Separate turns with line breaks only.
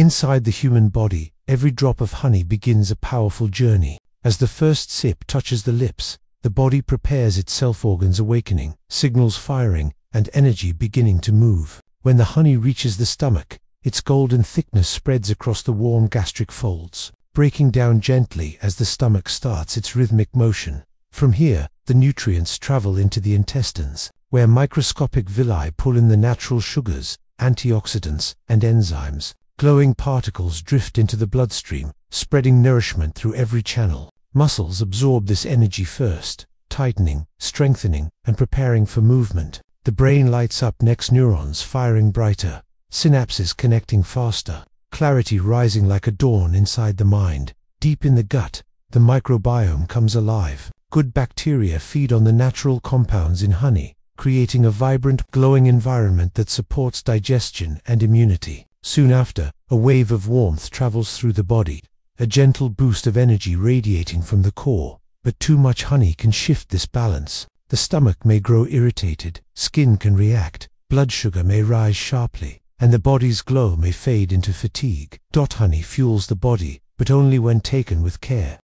Inside the human body, every drop of honey begins a powerful journey. As the first sip touches the lips, the body prepares its self-organs awakening, signals firing, and energy beginning to move. When the honey reaches the stomach, its golden thickness spreads across the warm gastric folds, breaking down gently as the stomach starts its rhythmic motion. From here, the nutrients travel into the intestines, where microscopic villi pull in the natural sugars, antioxidants, and enzymes. Glowing particles drift into the bloodstream, spreading nourishment through every channel. Muscles absorb this energy first, tightening, strengthening, and preparing for movement. The brain lights up next neurons firing brighter, synapses connecting faster, clarity rising like a dawn inside the mind. Deep in the gut, the microbiome comes alive. Good bacteria feed on the natural compounds in honey, creating a vibrant, glowing environment that supports digestion and immunity. Soon after, a wave of warmth travels through the body, a gentle boost of energy radiating from the core. But too much honey can shift this balance. The stomach may grow irritated, skin can react, blood sugar may rise sharply, and the body's glow may fade into fatigue. Dot honey fuels the body, but only when taken with care.